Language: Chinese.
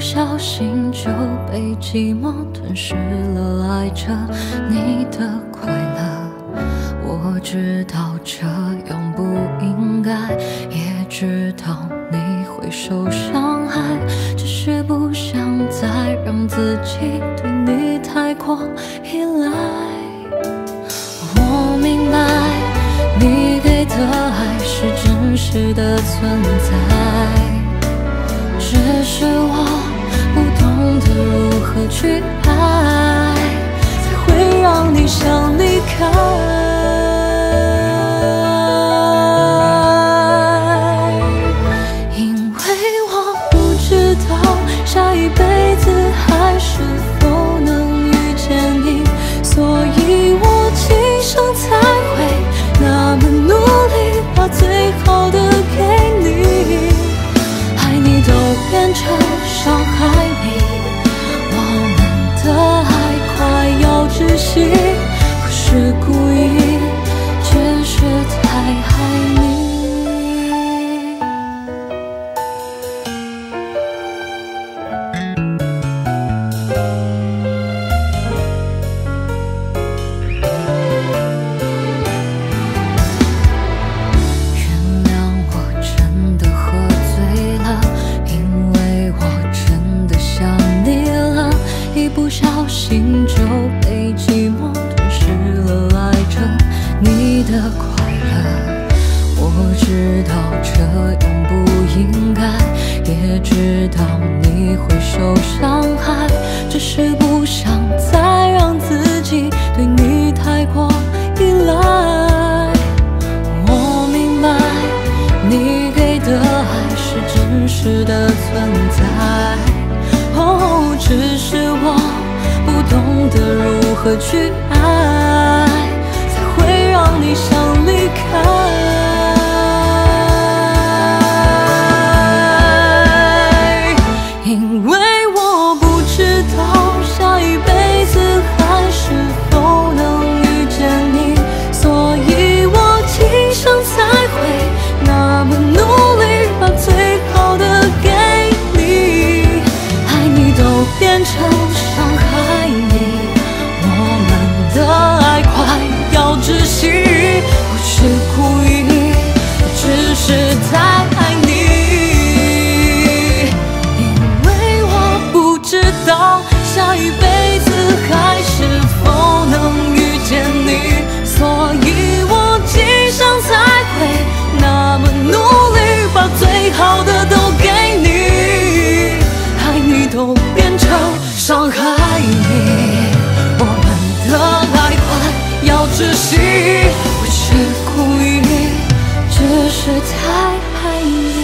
不小心就被寂寞吞噬了，爱着你的快乐。我知道这样不应该，也知道你会受伤害，只是不想再让自己对你太过依赖。我明白你给的爱是真实的存在。何去爱，才会让你想离开。因为我不知道下一辈子还是否能遇见你，所以我今生才会那么努力，把最好的给你。爱你都变成的快乐。我知道这样不应该，也知道你会受伤害，只是不想再让自己对你太过依赖。我明白你给的爱是真实的存在，哦，只是我不懂得如何去爱，想离开。爱